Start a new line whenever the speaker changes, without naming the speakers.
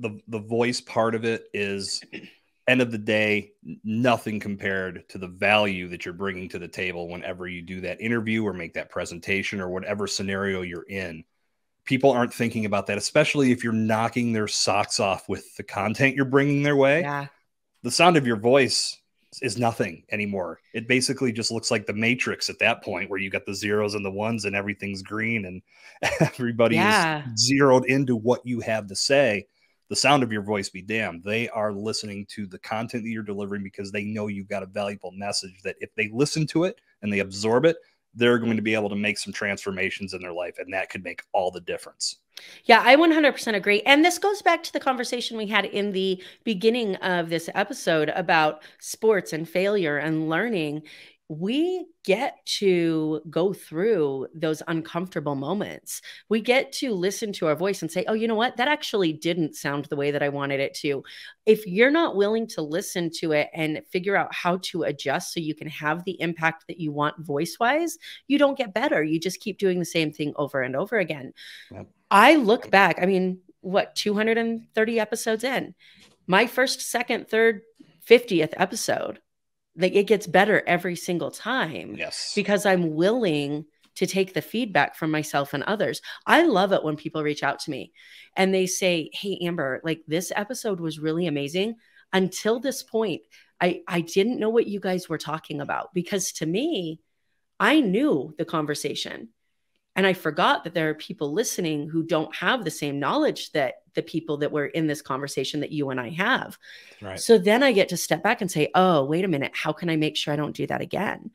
the the voice part of it is end of the day nothing compared to the value that you're bringing to the table whenever you do that interview or make that presentation or whatever scenario you're in people aren't thinking about that especially if you're knocking their socks off with the content you're bringing their way
Yeah.
the sound of your voice is nothing anymore. It basically just looks like the matrix at that point where you got the zeros and the ones and everything's green and everybody
Yeah.
is zeroed into what you have to say. The sound of your voice be damned. They are listening to the content that you're delivering because they know you've got a valuable message that if they listen to it and they absorb it, they're going to be able to make some transformations in their life and that could make all the difference.
Yeah, I 100% agree. And this goes back to the conversation we had in the beginning of this episode about sports and failure and learning. We get to go through those uncomfortable moments. We get to listen to our voice and say, oh, you know what? That actually didn't sound the way that I wanted it to. If you're not willing to listen to it and figure out how to adjust so you can have the impact that you want voice wise, you don't get better. You just keep doing the same thing over and over again.
Yep.
I look back, I mean, what, 230 episodes in? My first, second, third, 50th episode, like it gets better every single time
Yes.
because I'm willing to take the feedback from myself and others. I love it when people reach out to me and they say, "Hey Amber, like this episode was really amazing. Until this point, I I didn't know what you guys were talking about because to me, I knew the conversation. And I forgot that there are people listening who don't have the same knowledge that the people that were in this conversation that you and I have.
Right.
So then I get to step back and say, oh, wait a minute. How can I make sure I don't do that again?